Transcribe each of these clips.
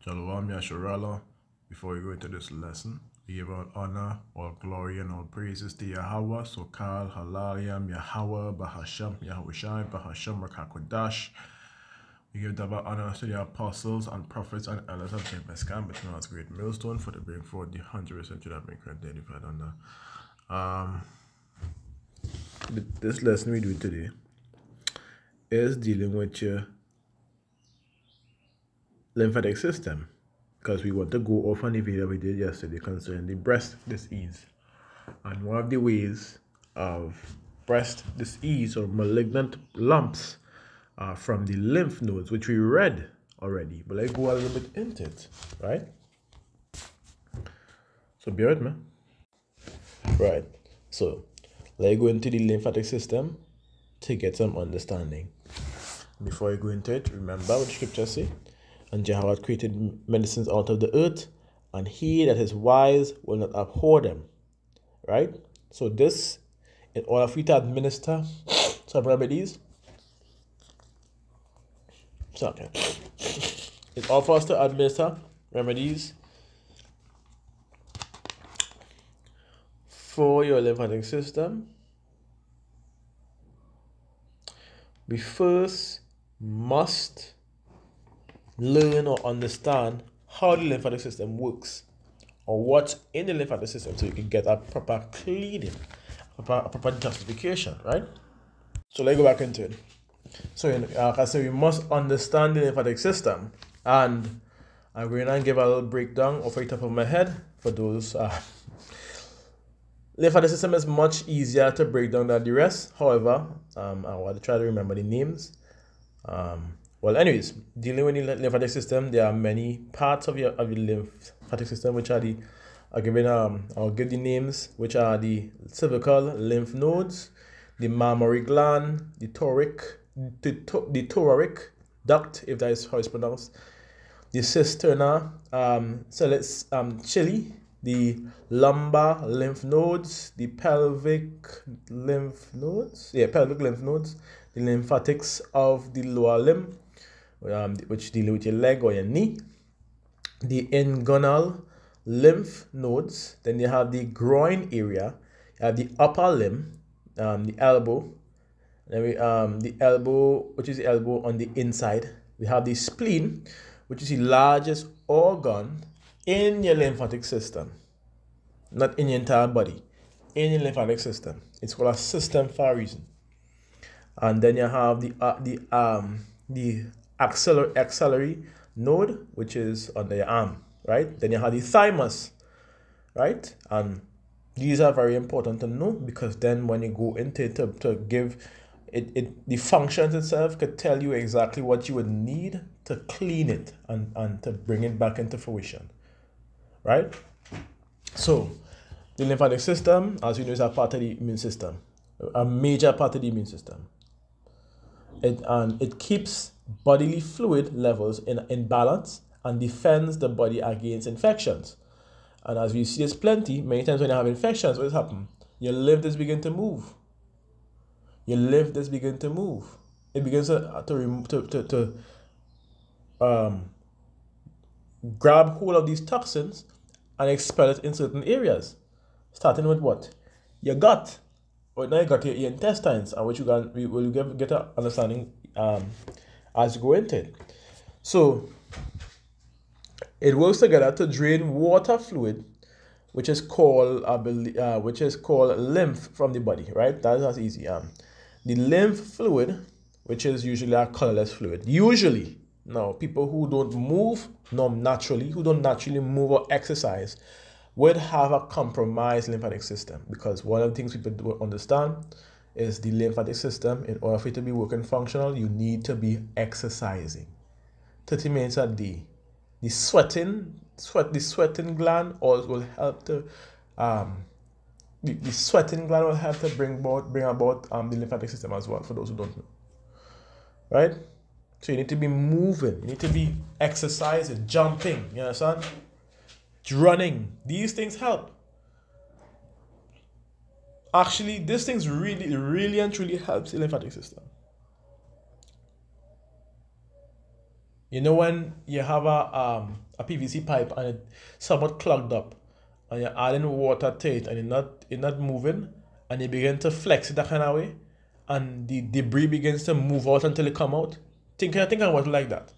Shalom Yasharala. Before we go into this lesson, we give all honor, all glory, and all praises to Yahweh, Sokal, Halalyam, Yahweh, Bahasham, Yahushai, Bahasham, Rakakodash. We give double honor to the apostles and prophets and elders of James Camp, which known as Great Millstone, for the bring forth the 100th century that been identified the. Um, this lesson we do today is dealing with your lymphatic system because we want to go off on the video we did yesterday concerning the breast disease. And one of the ways of breast disease or malignant lumps are from the lymph nodes, which we read already. But let's go a little bit into it, right? So bear with me. Right. So let's go into the lymphatic system to get some understanding. Before I go into it, remember what scripture say and Jehovah created medicines out of the earth, and he that is wise will not abhor them. Right? So this, in order for you to administer some remedies, okay. In order for us to administer remedies for your lymphatic system, we first must learn or understand how the lymphatic system works or what's in the lymphatic system so you can get a proper cleaning, a proper, a proper justification, right? So let's go back into it. So, like I said, we must understand the lymphatic system, and I'm going to give a little breakdown off the top of my head for those. Uh, lymphatic system is much easier to break down than the rest. However, um, I want to try to remember the names. Um, well, anyways, dealing with the lymphatic system, there are many parts of your of your lymphatic system which are the I'll give um I'll give the names which are the cervical lymph nodes, the mammary gland, the toric, the, the thoracic duct, if that is how it's pronounced, the cisterna um it's um chyli, the lumbar lymph nodes, the pelvic lymph nodes, yeah, pelvic lymph nodes, the lymphatics of the lower limb, um, which deal with your leg or your knee, the inguinal lymph nodes, then you have the groin area, you have the upper limb, um, the elbow, then we um the elbow, which is the elbow on the inside. We have the spleen, which is the largest organ in your lymphatic system, not in your entire body, in your lymphatic system. It's called a system for a reason. And then you have the uh, the um the axillary, node, which is on the arm, right? Then you have the thymus, right? And these are very important to know because then when you go into it to, to give it, it the functions itself could tell you exactly what you would need to clean it and, and to bring it back into fruition. Right? So the lymphatic system, as you know, is a part of the immune system, a major part of the immune system. It and it keeps bodily fluid levels in, in balance and defends the body against infections. And as we see this plenty, many times when you have infections, what has happened? Your is begin to move. Your is begin to move. It begins to to to, to, to um, grab hold of these toxins and expel it in certain areas. Starting with what? Your gut. Or now you got your, your intestines, and what you can we will get get an understanding um, as you go into it. So it works together to drain water fluid, which is called uh, which is called lymph from the body, right? That is as easy. Um, the lymph fluid, which is usually a colorless fluid, usually now people who don't move no naturally, who don't naturally move or exercise, would have a compromised lymphatic system because one of the things people don't understand is the lymphatic system. In order for it to be working functional, you need to be exercising. 30 minutes a day. The sweating, sweat, the sweating gland also will help to um, the, the sweating gland will help to bring about bring about um, the lymphatic system as well for those who don't know. Right? So you need to be moving, you need to be exercising, jumping, you understand? Running. These things help actually these things really really and truly helps the lymphatic system You know when you have a um a PVC pipe and it somewhat clogged up and you're adding water to it and you're not you're not moving and you begin to flex it that kind of way and the debris begins to move out until it come out. Think I think I was like that.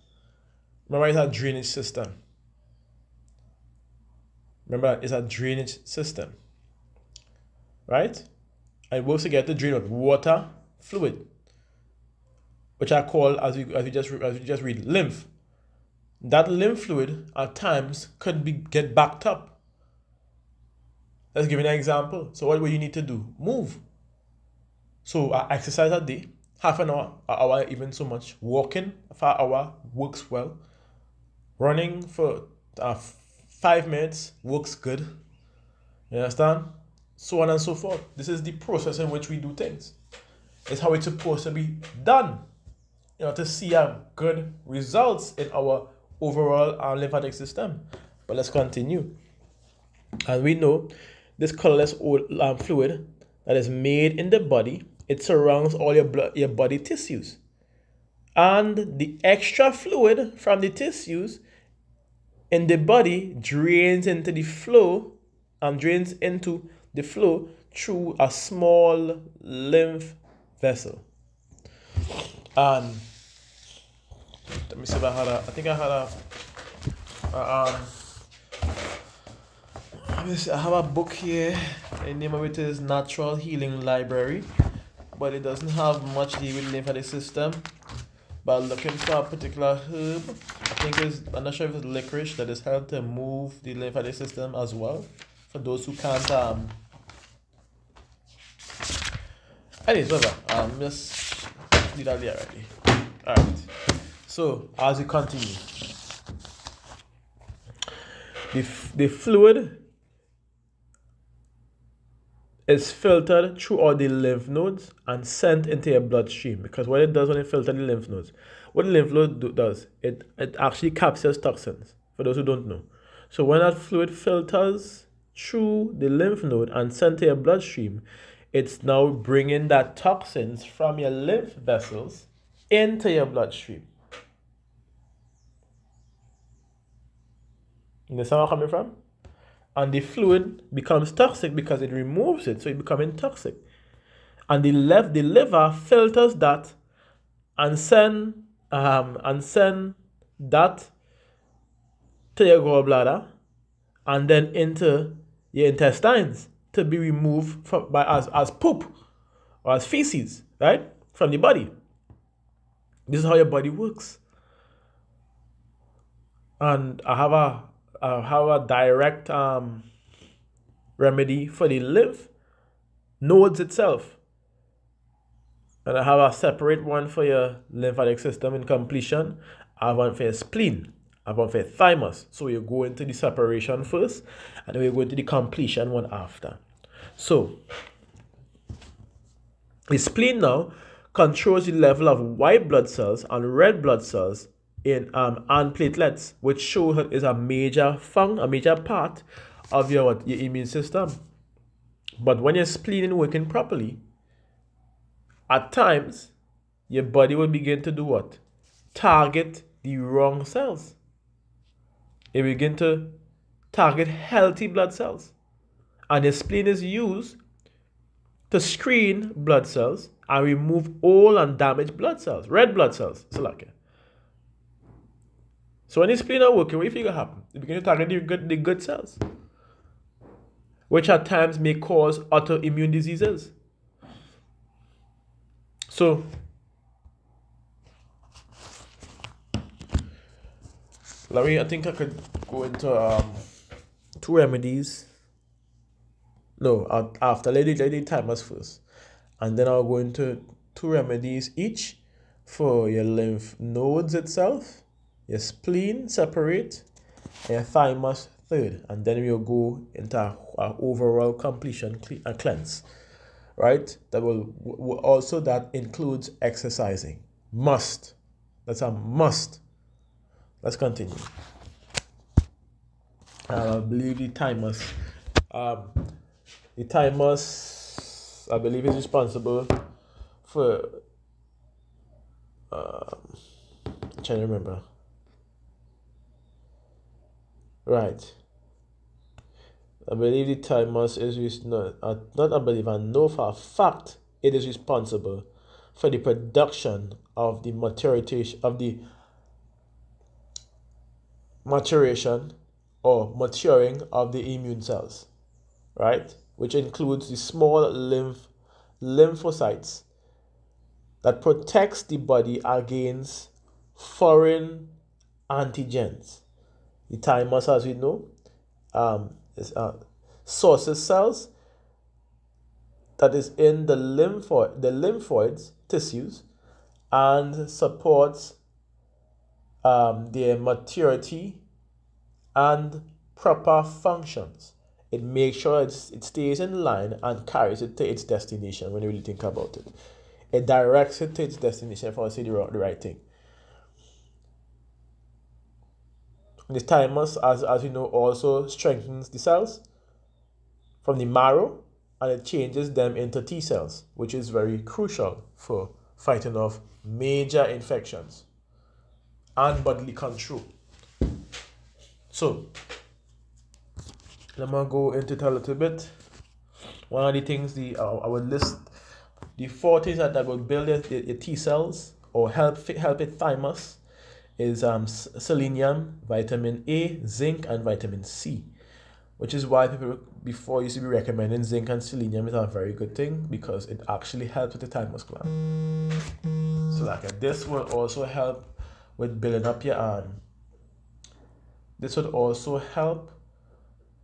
Remember it's a drainage system. Remember it's a drainage system. Right? And works to get the drain of water, fluid, which I call as you as you just as you just read lymph. That lymph fluid at times could be get backed up. Let's give you an example. So what will you need to do? Move. So exercise a day, half an hour, an hour, even so much. Walking for an hour works well. Running for uh, five minutes works good. You understand? So on and so forth. This is the process in which we do things. It's how it's supposed to be done. You know, to see a good results in our overall uh, lymphatic system. But let's continue. And we know this colorless um, fluid that is made in the body, it surrounds all your blood, your body tissues. And the extra fluid from the tissues in the body drains into the flow and drains into the flow through a small lymph vessel. And let me see if I had a, I think I had a, a um, I have a book here. The name of it is Natural Healing Library, but it doesn't have much to do with lymphatic system. But looking for a particular herb, I think it's I'm not sure if it's licorice that is helped to move the lymphatic system as well. For those who can't um. Anyways, whatever. Um, just leave that there already. Alright. So as we continue, the the fluid is filtered through all the lymph nodes and sent into your bloodstream. Because what it does when it filters the lymph nodes, what the lymph node do, does, it, it actually captures toxins, for those who don't know. So when that fluid filters through the lymph node and sent to your bloodstream, it's now bringing that toxins from your lymph vessels into your bloodstream. You understand where I'm coming from? and the fluid becomes toxic because it removes it, so it becomes toxic. And the left the liver filters that and send um and send that to your gallbladder and then into your intestines to be removed from by as, as poop or as feces, right? From the body. This is how your body works. And I have a uh, have a direct um, remedy for the lymph nodes itself. And I have a separate one for your lymphatic system in completion. I have one for your spleen. One for thymus. So you go into the separation first, and then we go into the completion one after. So the spleen now controls the level of white blood cells and red blood cells in um, and platelets, which show is a major fun, a major part of your your immune system. But when your spleen is working properly, at times your body will begin to do what? Target the wrong cells. It begin to target healthy blood cells. And the spleen is used to screen blood cells and remove all undamaged blood cells, red blood cells. So like so when the spleen not working, what do you think will happen? It begin to target the good, the good cells, which at times may cause autoimmune diseases. So me. I think I could go into um, two remedies. No, after lady lady timers first, and then I'll go into two remedies each for your lymph nodes itself your spleen separate, and your thymus third, and then we'll go into our, overall completion and cleanse. Right? That will, will also that includes exercising. Must. That's a must. Let's continue. Uh, I believe the thymus, um, the thymus, I believe is responsible for. Um, I'm trying to remember Right. I believe the thymus is not, uh, not I believe, I know for a fact it is responsible for the production of the maturity of the maturation or maturing of the immune cells, right? Which includes the small lymph lymphocytes that protects the body against foreign antigens. The thymus, as we know, um, is, uh, sources cells that is in the lymphoid, the lymphoids tissues and supports um, their maturity and proper functions. It makes sure it stays in line and carries it to its destination when you really think about it. It directs it to its destination for us to the right thing. The thymus, as, as you know, also strengthens the cells from the marrow and it changes them into T cells, which is very crucial for fighting off major infections and bodily control. So, let me go into it a little bit. One of the things the uh, I would list the four things that, that would build your, your T cells or help help it thymus is um, selenium, vitamin A, zinc, and vitamin C, which is why people before used to be recommending zinc and selenium is a very good thing because it actually helps with the thymus gland. So like this will also help with building up your um. This would also help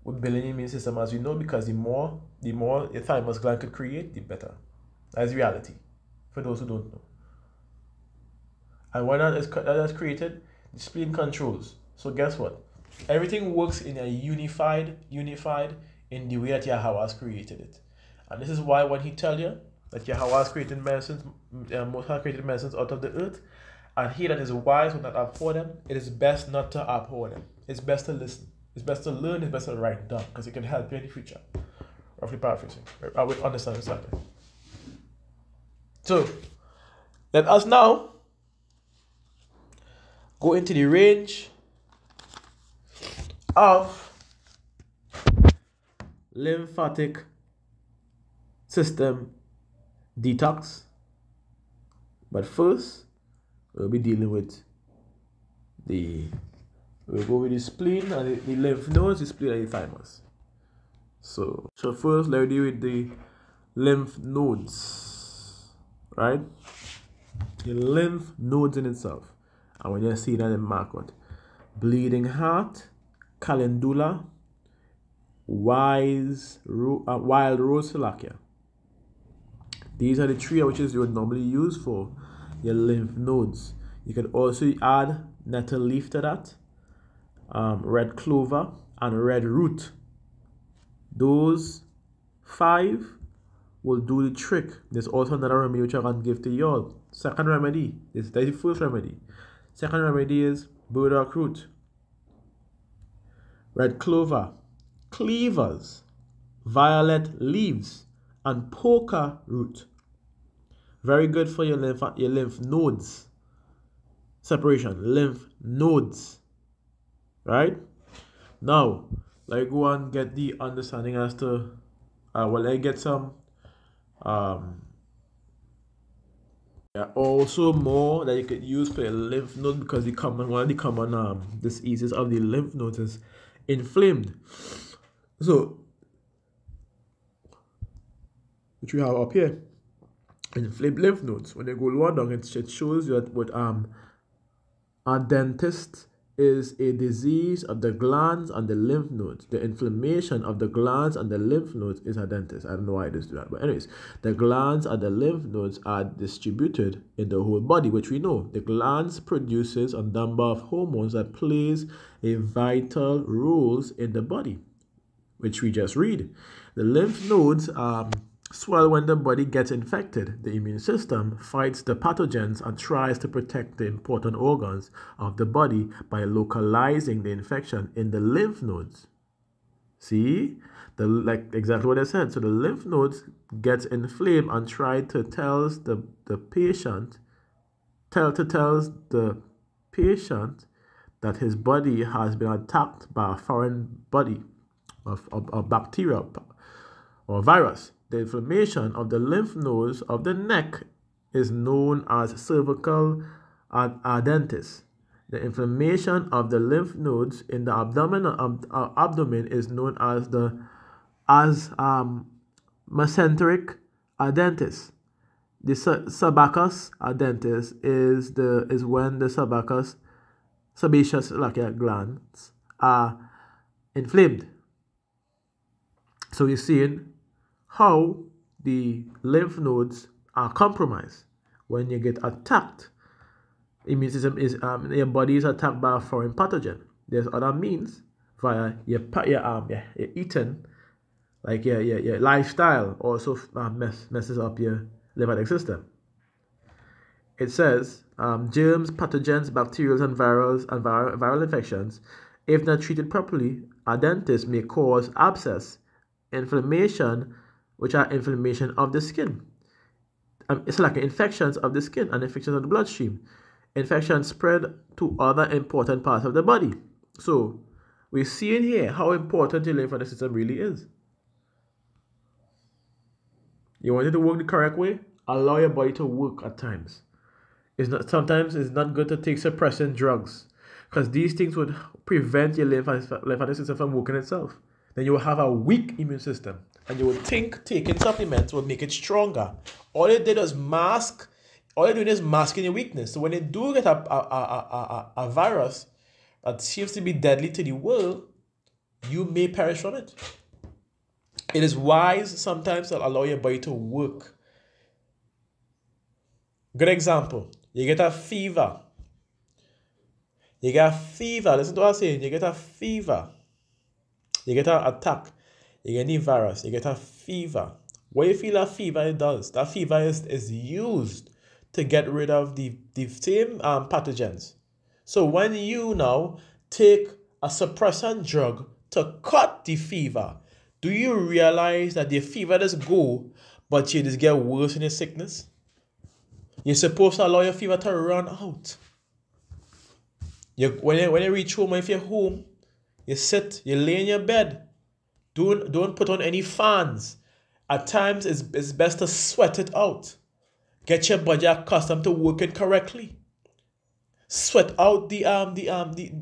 with building your immune system, as we know, because the more the more your thymus gland could create, the better. That's reality. For those who don't know. And when that is, that is created, the spleen controls. So guess what? Everything works in a unified, unified in the way that Yahweh has created it. And this is why when he tell you that Yahweh has created medicines, uh, most have created medicines out of the earth, and he that is wise will not abhor them, it is best not to abhor them. It's best to listen. It's best to learn, it's best to write down, because it can help you in the future. Roughly paraphrasing. I will understand exactly. So, let us now go into the range of lymphatic system detox. But first, we'll be dealing with the we'll go with the spleen and the, the lymph nodes, the spleen and the thymus. So, so first, let's deal with the lymph nodes, right? The lymph nodes in itself. And when you see that in market, bleeding heart, calendula, wise, uh, wild rose phylactery. These are the three which is you would normally use for your lymph nodes. You can also add nettle leaf to that, um, red clover, and red root. Those five will do the trick. There's also another remedy which I can give to you all. Second remedy. This is the first remedy. Second remedy is burdock root, red clover, cleavers, violet leaves, and poker root. Very good for your lymph, your lymph nodes. Separation, lymph nodes. Right? Now, let go and get the understanding as to, uh, well, I get some um, yeah, also more that you could use for your lymph node because the common one of the common um diseases of the lymph nodes is inflamed. So which we have up here. Inflamed lymph nodes. When they go lower down, it, shows you that what um adenitis is a disease of the glands and the lymph nodes. The inflammation of the glands and the lymph nodes is adenitis. I don't know why this do that. But anyways, the glands and the lymph nodes are distributed in the whole body, which we know. The glands produces a number of hormones that plays a vital roles in the body, which we just read. The lymph nodes um Swell when the body gets infected, the immune system fights the pathogens and tries to protect the important organs of the body by localizing the infection in the lymph nodes. See? The like exactly what I said. So the lymph nodes gets inflamed and try to tells the, the patient tell to tells the patient that his body has been attacked by a foreign body of, of, of bacteria or virus. The inflammation of the lymph nodes of the neck is known as cervical adenitis. The inflammation of the lymph nodes in the abdomen, um, uh, abdomen is known as the as um, mesenteric adenitis. The sebaceous adenitis is the is when the sebaceous sebaceous glands are inflamed. So you're seeing how the lymph nodes are compromised when you get attacked. Immune system is um, your body is attacked by a foreign pathogen. There's other means via your your um your, your eating, like your, your, your lifestyle also uh, mess, messes up your lymphatic system. It says um, germs, pathogens, bacterial and virals and viral, viral infections, if not treated properly, adenitis may cause abscess, inflammation, which are inflammation of the skin. Um, it's like infections of the skin and infections of the bloodstream. Infections spread to other important parts of the body. So we're seeing here how important the lymphatic system really is. You want it to work the correct way? Allow your body to work at times. It's not sometimes it's not good to take suppressant drugs because these things would prevent your lymphatic system from working itself. Then you will have a weak immune system and you would think taking supplements would make it stronger. All it did was mask, all you're doing is masking your weakness. So when you do get a, a, a, a, a virus that seems to be deadly to the world, you may perish from it. It is wise sometimes to allow your body to work. Good example, you get a fever. You get a fever. Listen to what I'm saying. You get a fever. You get an attack you get any virus, you get a fever. When you feel a fever, it does. That fever is, is used to get rid of the, the same um, pathogens. So when you now take a suppressant drug to cut the fever, do you realize that the fever does go, but you just get worse in your sickness? You're supposed to allow your fever to run out. You, when, you, when you reach home, if you're home, you sit, you lay in your bed, don't, don't put on any fans. At times, it's, it's best to sweat it out. Get your body accustomed to working correctly. Sweat out the um the um the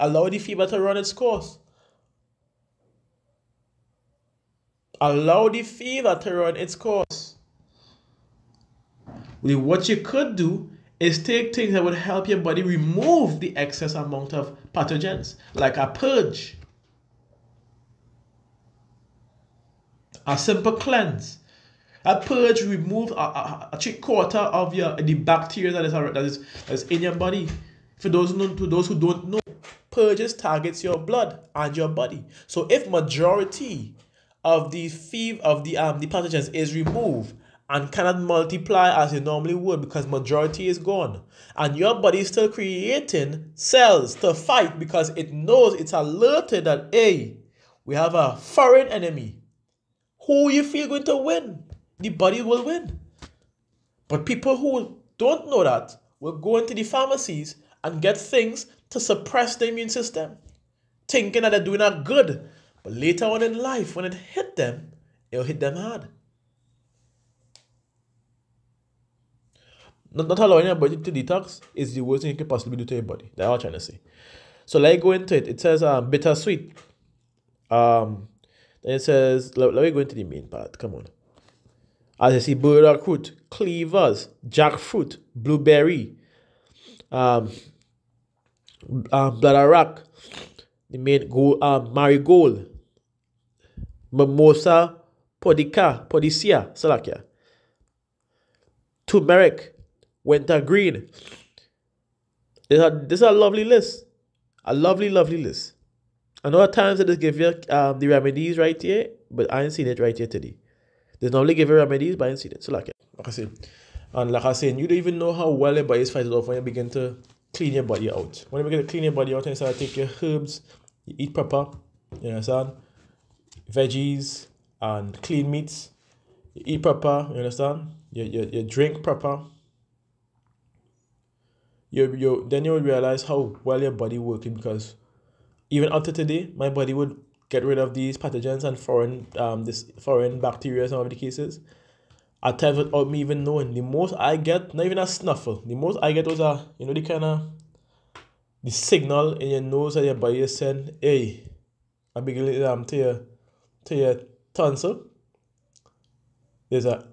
allow the fever to run its course. Allow the fever to run its course. What you could do is take things that would help your body remove the excess amount of pathogens, like a purge. A simple cleanse. A purge remove a, a, a three quarter of your the bacteria that is that is, that is in your body. For those who to those who don't know, purges targets your blood and your body. So if majority of the fever of the um the pathogens is removed and cannot multiply as it normally would because majority is gone and your body is still creating cells to fight because it knows it's alerted that hey we have a foreign enemy who you feel going to win. The body will win. But people who don't know that will go into the pharmacies and get things to suppress the immune system, thinking that they're doing a good. But later on in life, when it hit them, it'll hit them hard. Not, not allowing your body to detox is the worst thing you can possibly do to your body. That's what I'm trying to say. So let go into it. It says um, bittersweet. Um, then it says, let, let me go into the main part. Come on. As I see, burdock root, cleavers, jackfruit, blueberry, um, um, bladderwrack, the main gold, um, marigold, mimosa, pudica, podicea, salakia, turmeric, wintergreen. This is a lovely list. A lovely, lovely list. I know at times they give you um, the remedies right here, but I ain't seen it right here today. They normally give you remedies, but I ain't seen it. So like, like I said, and like I said, you don't even know how well your body is fighting off when you begin to clean your body out. When you begin to clean your body out and start to take your herbs, you eat proper, you understand? Veggies and clean meats, you eat proper, you understand? You, you, you drink proper, you you then you will realize how well your body working because even up to today, my body would get rid of these pathogens and foreign um this foreign bacteria some of the cases. At times without me even knowing. The most I get, not even a snuffle, the most I get was a you know the kind of the signal in your nose that your body is saying, hey, I'm beginning um to your to your tonsil. There's a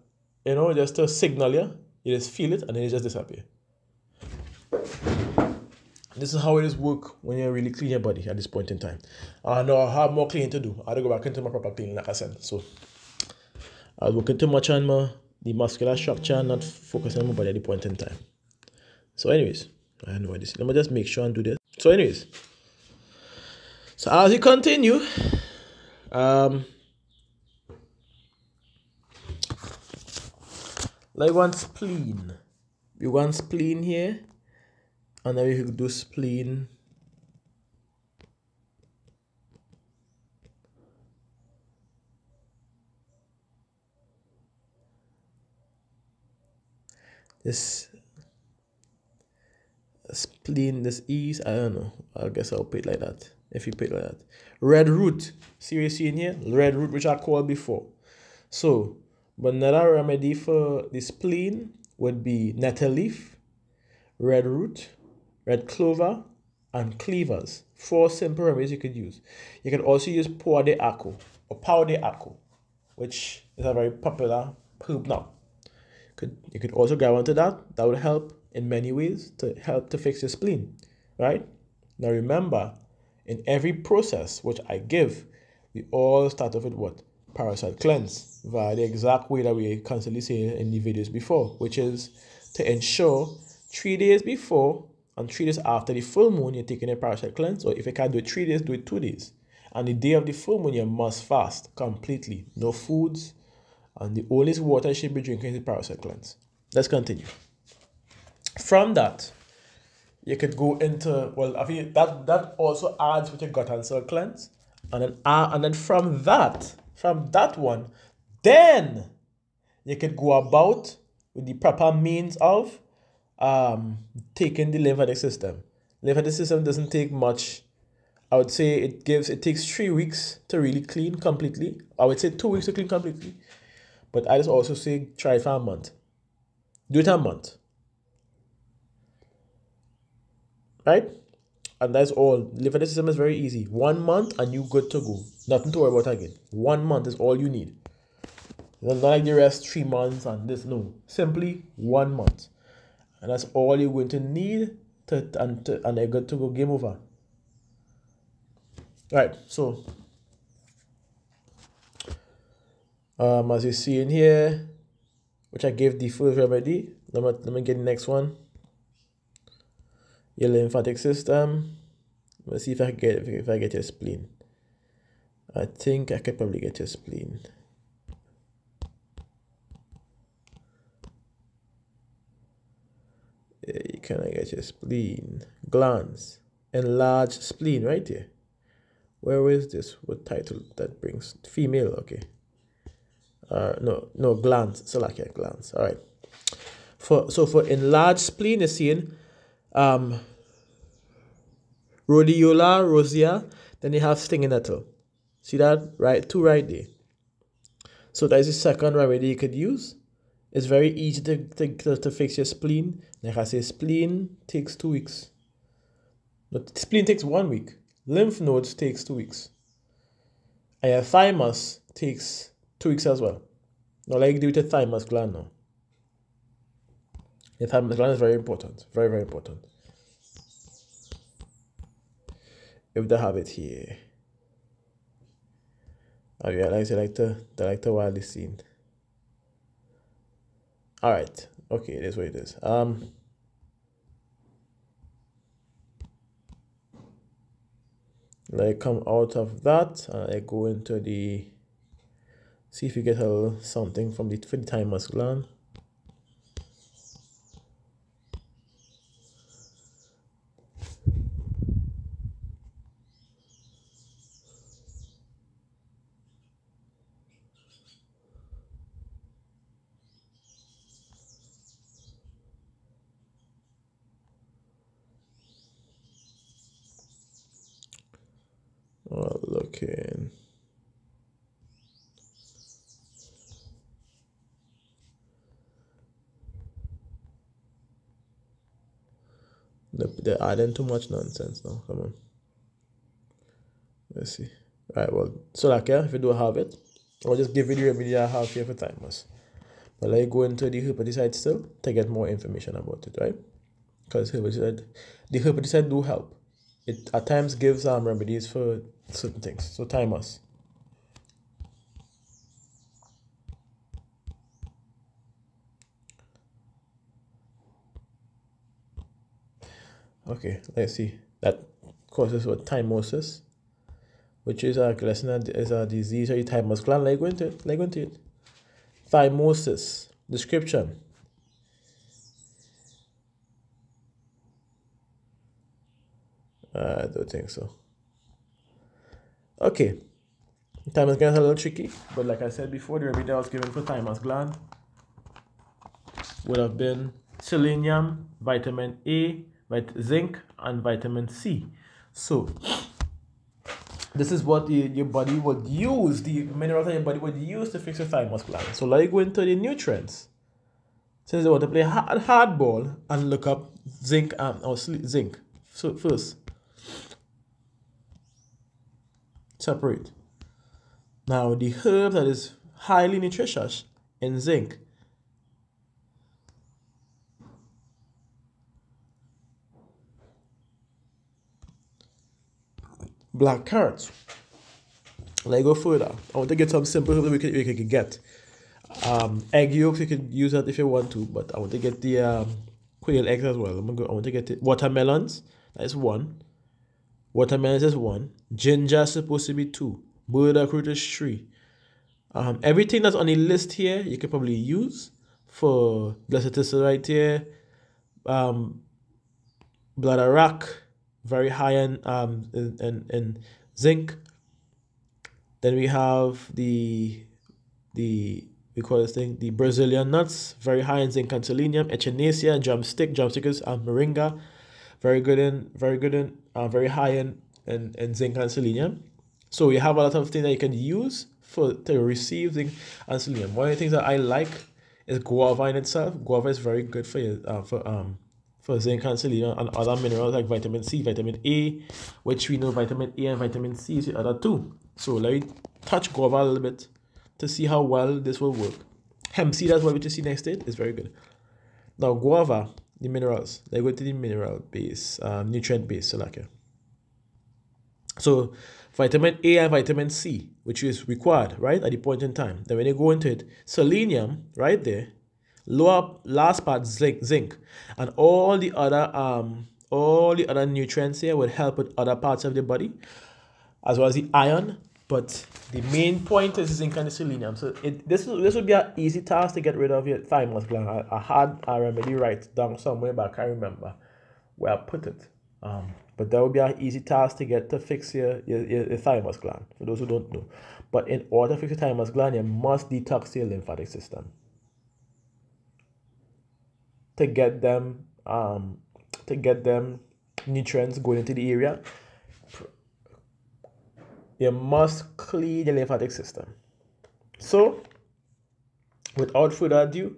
you know, just to signal you, you just feel it and then it just disappear. This is how it is work when you really clean your body at this point in time. I know I have more cleaning to do. I have to go back into my proper cleaning, like I said. So I was working too much on my the muscular structure and not focusing on my body at the point in time. So, anyways, I know this. Let me just make sure and do this. So, anyways, so as you continue, um, like one spleen, you want spleen here and then we could do spleen. This spleen this ease i don't know. I guess i'll put it like that. If you put it like that. Red root. Seriously in here? Red root which i called before. So but another remedy for the spleen would be nettle leaf red root red clover, and cleavers. Four simple remedies you could use. You can also use pau d'arco or pau d'arco, which is a very popular herb now. Could you could also grab onto that. That would help in many ways to help to fix your spleen, right? Now remember, in every process which I give, we all start off with what? Parasite cleanse via the exact way that we constantly say in the videos before, which is to ensure three days before and three days after the full moon, you're taking a parasite cleanse. Or if you can't do it three days, do it two days. And the day of the full moon, you must fast completely. No foods. And the only water you should be drinking is the parasite cleanse. Let's continue. From that, you could go into well, I think that that also adds with your gut and soil cleanse. And then uh, and then from that, from that one, then you could go about with the proper means of um, taking the lymphatic system. Lymphatic system doesn't take much. I would say it gives it takes three weeks to really clean completely. I would say two weeks to clean completely. But I just also say try for a month. Do it a month. Right? And that's all. Lymphatic system is very easy. One month and you good to go. Nothing to worry about again. One month is all you need. Not like the rest three months and this. No. Simply one month. And that's all you're going to need to and to, and they're good to go game over. Right, so um as you see in here, which I gave the first remedy. Let me let me get the next one. Your lymphatic system. Let's see if I get if I get your spleen. I think I could probably get your spleen. Can I get your spleen? Glands. Enlarged spleen right here. Where is this? What title that brings? Female, okay. Uh, no, no, glands. So like glands. All right. For so for enlarged spleen, you're seeing um rhodiola rosea, then you have stinging nettle. See that? Right, two right there. So that is the second remedy you could use. It's very easy to, to, to fix your spleen. Like I say, spleen takes two weeks. But spleen takes one week. Lymph nodes takes two weeks. And your thymus takes two weeks as well. Now, like do with the thymus gland now. The thymus gland is very important. Very, very important. If they have it here. I realize I like to, I like to wildly scene. All right. Okay, it is what it is. Um, I come out of that and I go into the see if you get a little something from the, for the thymus gland. looking. They're adding too much nonsense now. Come on. Let's see. All right, well, so like, yeah, if you don't have it, I'll just give you the remedy I have here for thymus. But let you go into the herbicide still to get more information about it, right? Because herbicide, the herbicide do help. It at times gives um remedies for certain things. So thymus. Okay, let's see. That causes what thymosis, which is a is a disease of the thymus gland. Like into it. It. Thymosis. Description. I don't think so. Okay. Thymus gland is a little tricky, but like I said before, the remedy I was given for thymus gland would have been selenium, vitamin A, zinc, and vitamin C. So, this is what the, your body would use, the minerals that your body would use to fix your thymus gland. So, let me go into the nutrients. Since I want to play hard, hardball and look up zinc um, or zinc. So, first, separate. Now, the herb that is highly nutritious in zinc black carrots. Let's go further. I want to get some simple herbs we can, we can get. Um, egg yolks, you can use that if you want to, but I want to get the um, quail eggs as well. I'm gonna go, I want to get the watermelons. That is one. Watermelons is one. Ginger is supposed to be two. Burdock root is three. Um, everything that's on the list here, you can probably use for blessed right here. Um, bladderwrack, very high in, um, in, in, in zinc. Then we have the, the we call this thing the Brazilian nuts, very high in zinc and selenium. Echinacea, drumstick, drumstick and moringa, very good in, very good in, uh, very high in, in, in zinc and selenium. So we have a lot of things that you can use for to receive zinc and selenium. One of the things that I like is guava in itself. Guava is very good for you, uh, for um for zinc and selenium and other minerals like vitamin C, vitamin A, which we know vitamin A and vitamin C is the other two. So let me touch guava a little bit to see how well this will work. Hemp seed as well, which you see next to it, is very good. Now guava, the minerals. Let's go to the mineral base, um, nutrient base, so like So vitamin A and vitamin C, which is required, right, at the point in time. Then when you go into it, selenium, right there, lower last part zinc zinc. And all the other um all the other nutrients here would help with other parts of the body as well as the iron. But the main point is zinc and selenium. So it this is, this would be an easy task to get rid of your thymus gland i, I had a remedy right down somewhere but i can't remember where i put it. Um but that would be an easy task to get to fix your, your, your thymus gland for those who don't know. But in order to fix your thymus gland you must detox your lymphatic system to get them um, to get them nutrients going into the area, you must clean the lymphatic system. So, without further ado,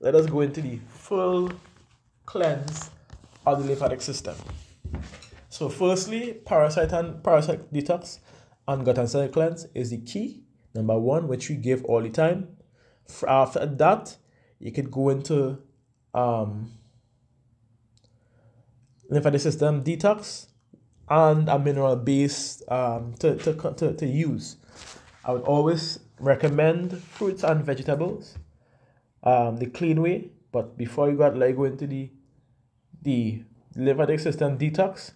let us go into the full cleanse of the lymphatic system. So, firstly, parasite and parasite detox and gut and cell cleanse is the key. Number one, which we give all the time. After that, you could go into um, lymphatic system detox and a mineral base um, to, to, to, to use. I would always recommend fruits and vegetables um, the clean way. But before you got like go into the the lymphatic system detox,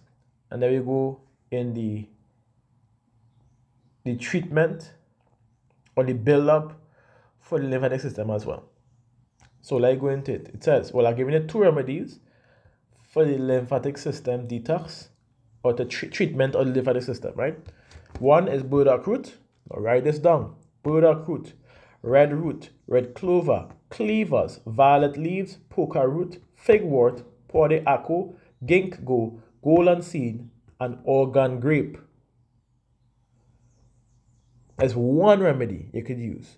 and then we go in the the treatment or the build up for the lymphatic system as well. So let's go into it. It says, well, I'm giving you two remedies for the lymphatic system detox or the tr- treatment of the lymphatic system, right? One is burdock root. Now write this down. Burdock root, red root, red clover, cleavers, violet leaves, poker root, figwort, pau d'arco, ginkgo, goldenseal, and Oregon grape. That's one remedy you could use.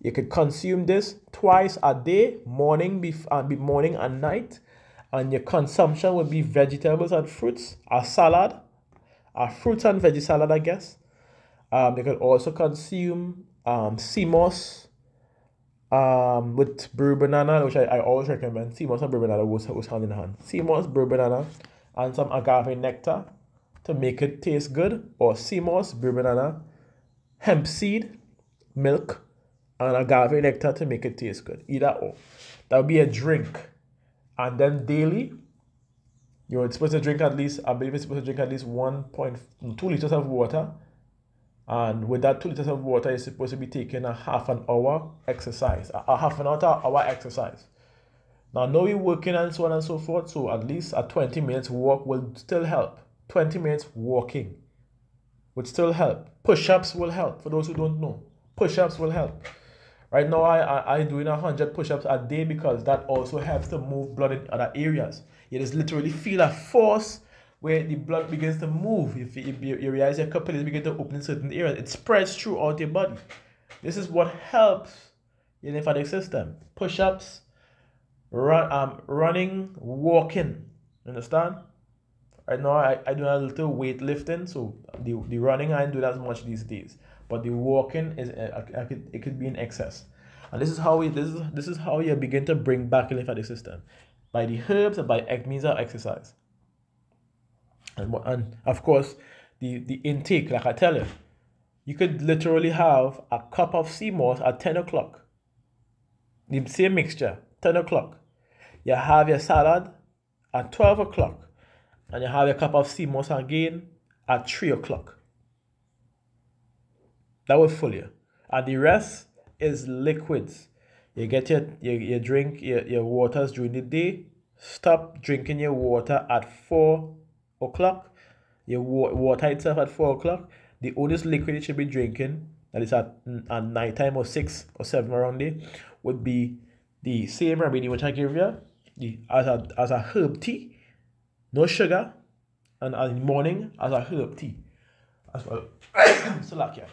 You could consume this twice a day, morning, be, uh, morning and night, and your consumption would be vegetables and fruits, a salad, a fruit and veggie salad, I guess. Um, you could also consume um, sea moss um, with burro banana, which I, I always recommend. Sea moss and burro banana goes, goes hand in hand. Sea moss, burro banana, and some agave nectar to make it taste good, or sea moss, burro banana, hemp seed, milk, and agave nectar to make it taste good. Either or. That would be a drink. And then daily, you're supposed to drink at least, I believe you're supposed to drink at least 1.2 liters of water. And with that 2 liters of water, you're supposed to be taking a half an hour exercise, a, a half an hour, hour exercise. Now, I know you're working and so on and so forth, so at least a 20 minutes walk will still help. 20 minutes walking would still help. Push ups will help for those who don't know. Push ups will help. Right now, I, I, I doing 100 push-ups a day because that also helps to move blood in other areas. You just literally feel a force where the blood begins to move. If you, you, you realize your capillaries begin to open in certain areas, it spreads throughout your body. This is what helps your lymphatic system. Push-ups, run, um, running, walking. Understand? Right now, I, I do a little weightlifting, so the, the running I don't do as much these days but the walking is uh, it could be in excess. And this is how we this is this is how you begin to bring back lymphatic system. By the herbs and by means of exercise and, and of course the the intake like i tell you you could literally have a cup of sea moss at 10 o'clock. The same mixture 10 o'clock. You have your salad at 12 o'clock. And you have a cup of sea moss again at 3 o'clock that will fool you. And the rest is liquids. You get your, you, you drink your, your waters during the day. Stop drinking your water at 4 o'clock. Your water itself at 4 o'clock. The only liquid you should be drinking, that is at, at night time or 6 or 7 around there, would be the same remedy which I give you the, as, a, as a herb tea, no sugar, and in the morning as a herb tea as well. so like yeah.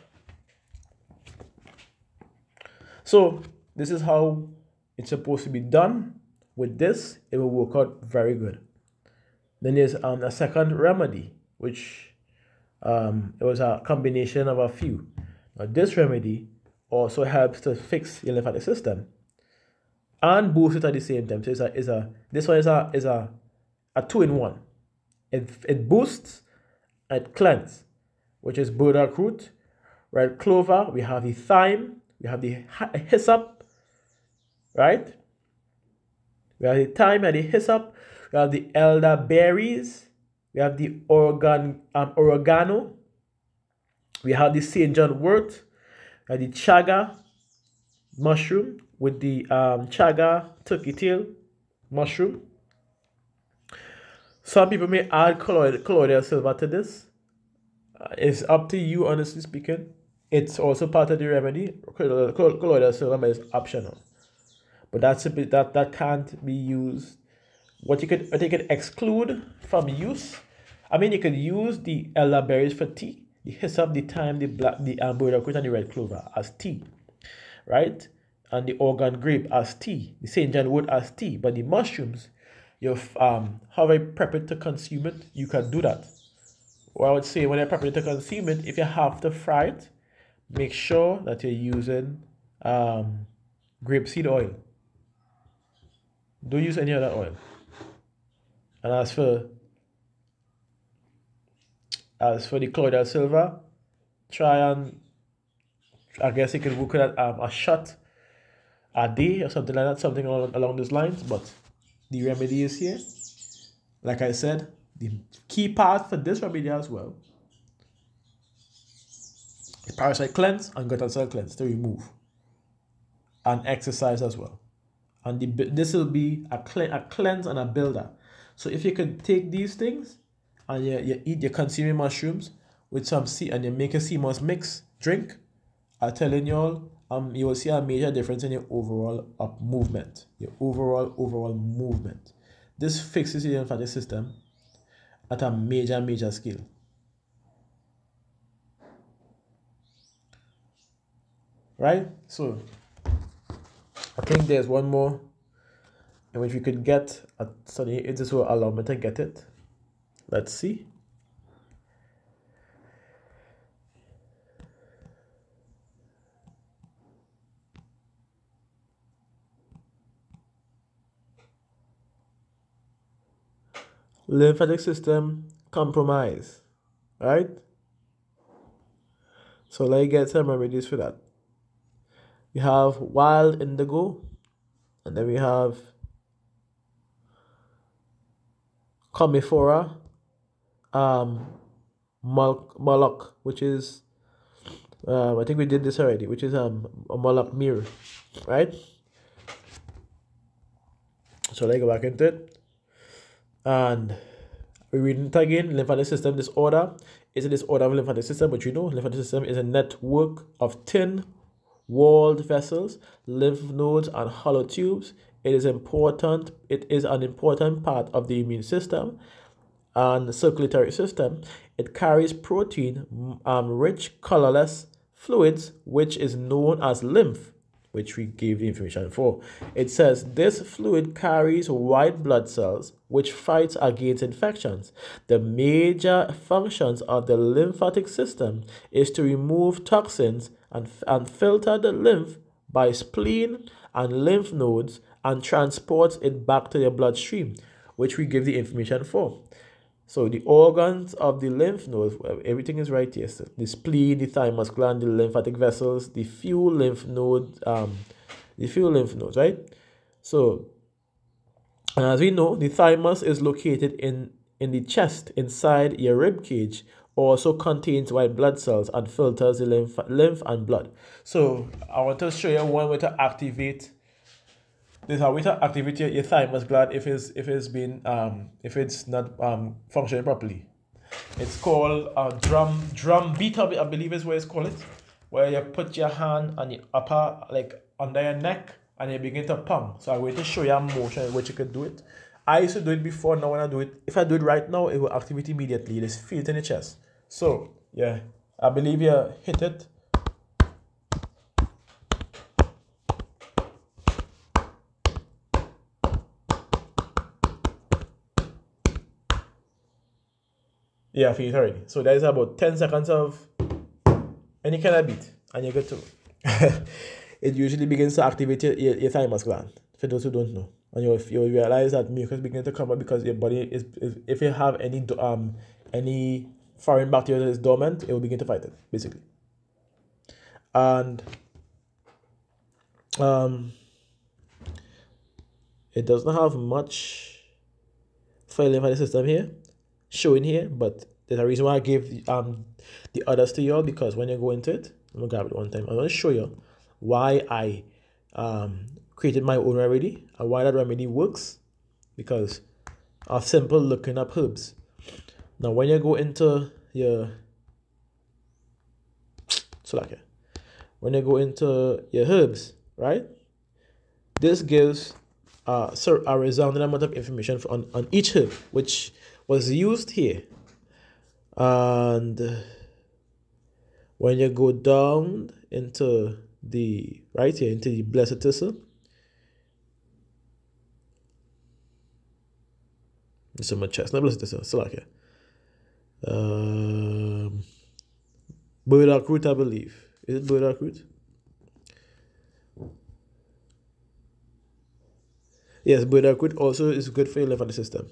So this is how it's supposed to be done. With this, it will work out very good. Then there's um, a second remedy, which um, it was a combination of a few. Now this remedy also helps to fix your lymphatic system and boost it at the same time. So it's a, it's a this one is a is a, a two in one. It it boosts, it cleanses, which is burdock root, red clover. We have the thyme, we have the hyssop, right? We have the thyme and the hyssop. We have the elderberries. We have the organ, um, oregano. We have the St. John wort. We have the chaga mushroom with the um, chaga turkey tail mushroom. Some people may add colloidal silver to this. Uh, it's up to you, honestly speaking. It's also part of the remedy. Colloidal silver is optional, but that's a bit that that can't be used. What you could what you could exclude from use. I mean, you could use the elderberries for tea, the hyssop, the thyme, the black, the amber and the red clover as tea, right? And the Oregon grape as tea, the Saint John wort as tea. But the mushrooms, you um how I prep it to consume it, you can do that. Or I would say when I prep it to consume it, if you have to fry it, make sure that you're using um, grapeseed oil. Don't use any other oil. And as for as for the colloidal silver, try and I guess you can work at um, a shot a day or something like that, something along, along those lines. But the remedy is here. Like I said, the key part for this remedy as well parasite cleanse and gut and cell cleanse to remove and exercise as well. And the, this will be a, cle- a cleanse and a builder. So if you could take these things and you, you eat your consuming mushrooms with some sea and you make a sea moss mix drink i'm telling y'all um you will see a major difference in your overall up movement. Your overall overall movement. This fixes your lymphatic system at a major major scale right? So I think there's one more in which we could get a study. It just will allow me to get it. Let's see. lymphatic system compromise, right? So let's get some remedies for that. We have wild indigo, and then we have commiphora, um, mukul, which is, uh, I think we did this already, which is um, a mukul myrrh, right? So let's go back into it. And we read it again, lymphatic system disorder is a disorder of lymphatic system, but you know lymphatic system is a network of thin walled vessels, lymph nodes, and hollow tubes. It is important, it is an important part of the immune system and circulatory system. It carries protein um, rich colorless fluids, which is known as lymph which we gave the information for. It says this fluid carries white blood cells which fights against infections. The major functions of the lymphatic system is to remove toxins and, and filter the lymph by spleen and lymph nodes and transports it back to the bloodstream, which we give the information for. So the organs of the lymph nodes, everything is right here. So the spleen, the thymus gland, the lymphatic vessels, the few lymph nodes, um, the few lymph nodes, right? So as we know, the thymus is located in in the chest inside your rib cage. Also contains white blood cells and filters the lymph, lymph and blood. So I want to show you one way to activate there's a way to activate your, your thymus gland if it's if it's been um if it's not um functioning properly. It's called a drum drum beat up, I believe is what it's called it. Where you put your hand on the upper like under your neck and you begin to pump. So I'm going to show you a motion which you could do it. I used to do it before, now when I do it, if I do it right now, it will activate immediately. Just feel it in the chest. So yeah, I believe you hit it Yeah, finish already. So that is about 10 seconds of any kind of beat, and you're good to It usually begins to activate your, your, your thymus gland, for those who don't know. And you'll, you'll realize that mucus begins to come up because your body is, is if you have any um any foreign bacteria that is dormant, it will begin to fight it, basically. And um, it does not have much for lymphatic system here showing here, but there's a reason why I give um the others to y'all because when you go into it, I'm gonna grab it one time. I'm gonna show you why I um created my own remedy and why that remedy works because of simple looking up herbs. Now when you go into your so like when you go into your herbs, right? This gives uh, a resounding amount of information on, on each herb, which was used here. And when you go down into the right here into the blessed thistle, it's in my chest, not blessed thistle, still like it. Um, burdock root, I believe. Is it burdock root? Yes, burdock root also is good for your lymphatic system.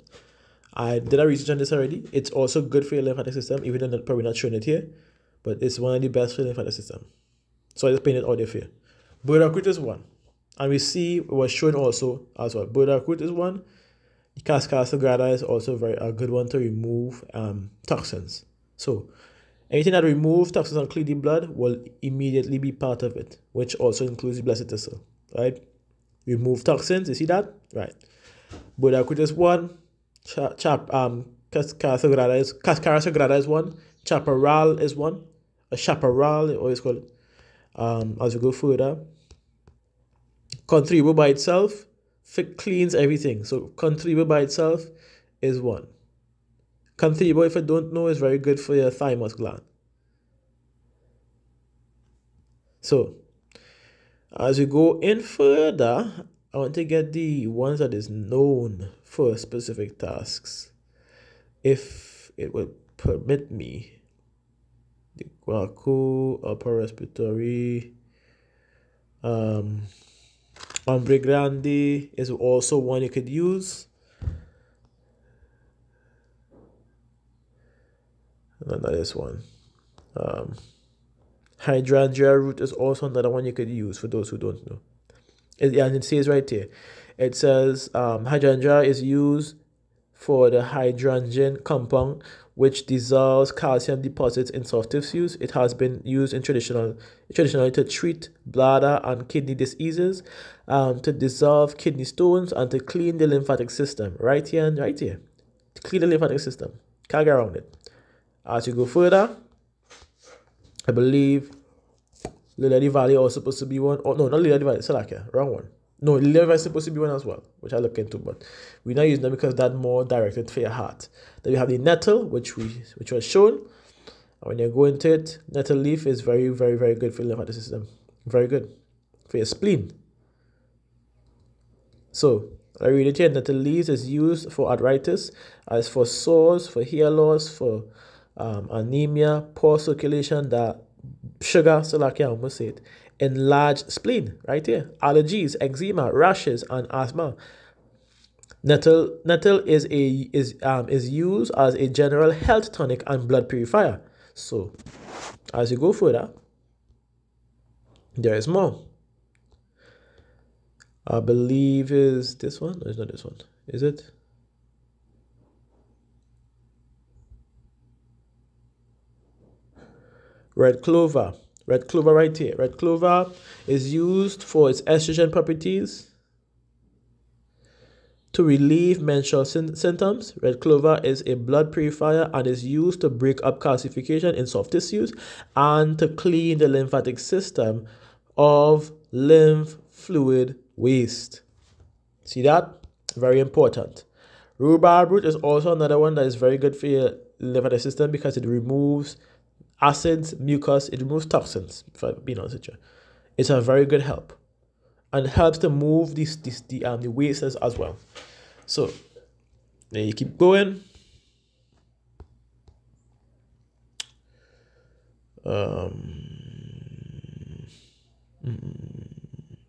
I did a research on this already. It's also good for your lymphatic system, even though probably not showing it here, but it's one of the best for your lymphatic system. So I just painted out there for you. Burdock is one. And we see it was shown also as well. Burdock root is one. Cascara sagrada is also very a good one to remove um, toxins. So anything that removes toxins and clean the blood will immediately be part of it, which also includes the blessed thistle. Right? Remove toxins, you see that? Right. Burdock root is one. Chap, um, Cascara is, Cascara Sagrada is one. Chaparral is one. A chaparral, they always call it. Um, as we go further, Contribo by itself cleans everything. So Contribo by itself is one. Contribo, if you don't know, is very good for your thymus gland. So, As we go in further, I want to get the ones that is known for specific tasks. If it would permit me. The Guaco, upper respiratory, um, Hombre Grande is also one you could use. And that is one. Um, hydrangea root is also another one you could use for those who don't know. It, and it says right here, it says um, hydrangea is used for the hydrogen compound which dissolves calcium deposits in soft tissues. It has been used in traditional traditionally to treat bladder and kidney diseases, um, to dissolve kidney stones, and to clean the lymphatic system. Right here and right here, to clean the lymphatic system. Can't get around it. As you go further, I believe Lily Valley also supposed to be one. Oh no, not Lily Valley, Salakia, wrong one. No, liver is supposed to be one as well, which I look into, but we're not using them because that's more directed for your heart. Then we have the nettle, which we which was shown. And when you go into it, nettle leaf is very, very, very good for your lymphatic system. Very good for your spleen. So I read it here. Nettle leaves is used for arthritis, as for sores, for hair loss, for um, anemia, poor circulation, that sugar, so like I almost said, enlarged spleen, right here, allergies, eczema, rashes, and asthma. Nettle, nettle is a is um is used as a general health tonic and blood purifier. So, as you go further, there is more. I believe is this one. No, it's not this one. Is it? Red clover. Red clover right here. Red clover is used for its estrogen properties to relieve menstrual symptoms. Red clover is a blood purifier and is used to break up calcification in soft tissues and to clean the lymphatic system of lymph fluid waste. See that? Very important. Rhubarb root is also another one that is very good for your lymphatic system because it removes acids, mucus, it removes toxins, if I'm being honest with you. It's a very good help. And helps to move these, this the um the waste as, well. So then you keep going. Um,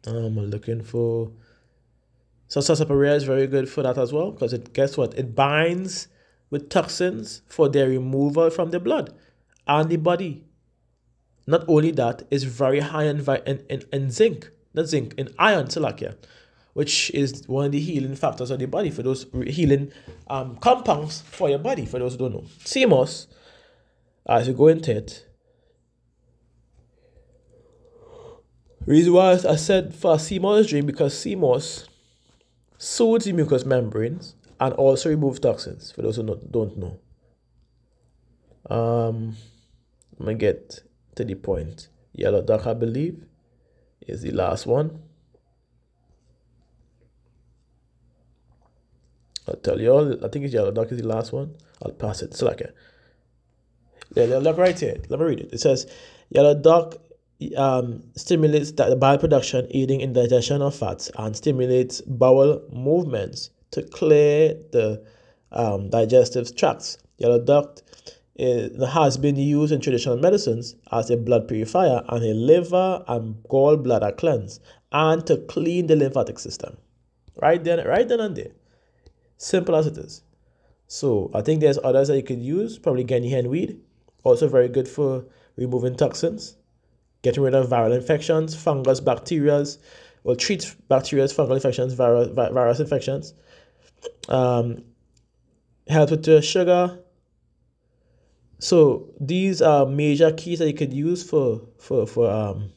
I'm looking for Sarsaparilla is very good for that as well because it guess what it binds with toxins for their removal from the blood and the body. Not only that, it's very high in, in, in, in zinc, not zinc, in iron, Salakia, which is one of the healing factors of the body for those healing um, compounds for your body, for those who don't know. Moss, as you go into it, reason why I said for moss drink because moss soothes the mucous membranes and also removes toxins for those who not, don't know. Um, I'm gonna get to the point. Yellow dock, I believe, is the last one. I'll tell you all. I think it's yellow dock is the last one. I'll pass it. A yeah, look right here. Let me read it. It says yellow dock um, stimulates the bile production, aiding in digestion of fats, and stimulates bowel movements to clear the um, digestive tracts. Yellow dock it has been used in traditional medicines as a blood purifier and a liver and gallbladder cleanse and to clean the lymphatic system. Right then, right then and there. Simple as it is. So I think there's others that you could use, probably Guinea hen weed, also very good for removing toxins, getting rid of viral infections, fungus, bacteria, well, treat bacteria, fungal infections, virus, virus infections. Um, help with the sugar, so these are major keys that you could use for for for um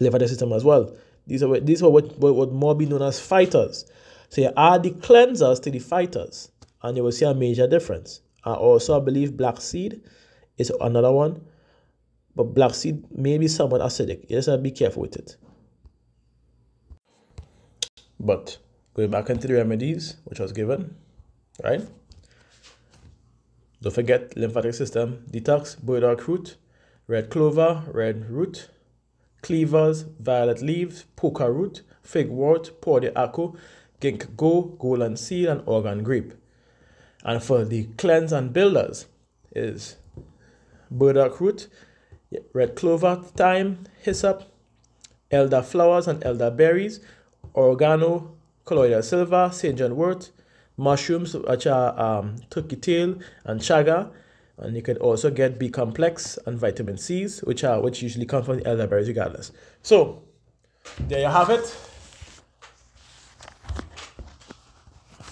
lymphatic system as well. These are these are what, what would more be known as fighters. So you add the cleansers to the fighters, and you will see a major difference. I also I believe black seed is another one, but black seed may be somewhat acidic. You just be careful with it. But going back into the remedies which was given, right? Don't forget lymphatic system detox, burdock root, red clover, red root, cleavers, violet leaves, poke root, figwort, pau d'arco, ginkgo, goldenseal, and Oregon grape. And for the cleanse and builders is burdock root, red clover, thyme, hyssop, elder flowers and elder berries, oregano, colloidal silver, St. John wort, mushrooms which are um, turkey tail and chaga, and you can also get B complex and vitamin C's, which are which usually come from the elderberries regardless. So there you have it.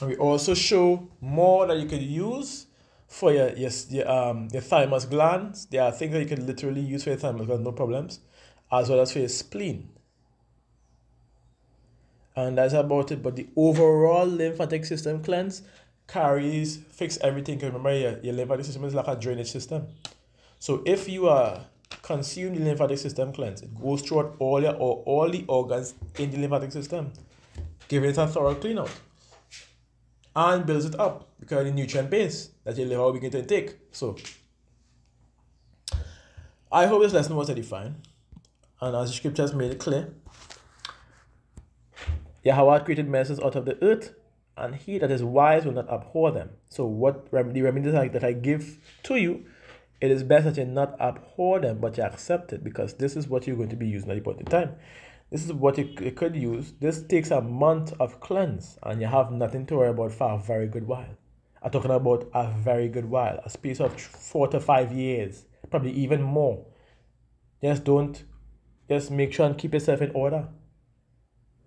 And we also show more that you can use for your yes your um your thymus glands. There are things that you can literally use for your thymus glands, no problems, as well as for your spleen. And that's about it. But the overall lymphatic system cleanse carries, fix everything. Because remember, your, your lymphatic system is like a drainage system. So if you are consume the lymphatic system cleanse, it goes throughout all your or all the organs in the lymphatic system, giving it a thorough clean out. And builds it up because the nutrient base that your liver will begin to take. So I hope this lesson was edifying. And as the scriptures made it clear, Yahweh created messes out of the earth and he that is wise will not abhor them. So what remedy remedies that I give to you, it is best that you not abhor them, but you accept it, because this is what you're going to be using at the point in time. This is what you could use. This takes a month of cleanse, and you have nothing to worry about for a very good while. I'm talking about a very good while, a space of four to five years, probably even more. Just don't, just make sure and keep yourself in order.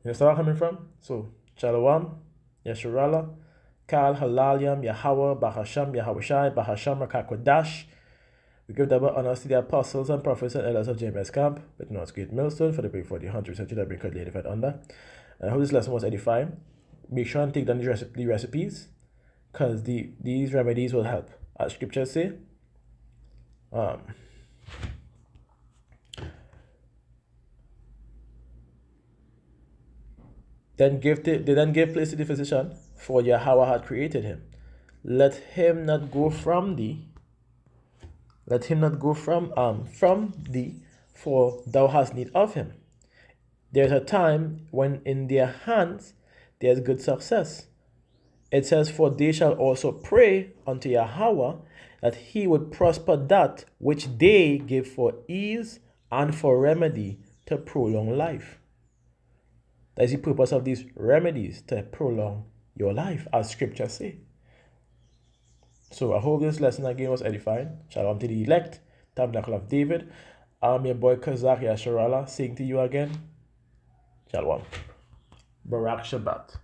You understand where I'm coming from? So, shalom. Yeshurala, Kal, Halalyam, Yahweh, Bahasham, Yahweh Bahasham, Rakakwadash. We give double honors to the apostles and prophets and elders of James Camp, with North's Great Millstone for the break for the 100th century that bring currently edified under. And I hope this lesson was edifying. Make sure and take down the, recipe, recipes, because the, these remedies will help. As scriptures say, um, Then give the, they then gave place to the physician, for Yahweh had created him. Let him not go from thee. Let him not go from um from thee, for thou hast need of him. There's a time when in their hands there's good success. It says, For they shall also pray unto Yahweh that he would prosper that which they give for ease and for remedy to prolong life. That is the purpose of these remedies to prolong your life, as scripture say. So I hope this lesson again was edifying. Shalom to the elect, Tabernacle of David. I'm your boy Chazaq Yasharala, saying to you again, Shalom. Barak Shabbat.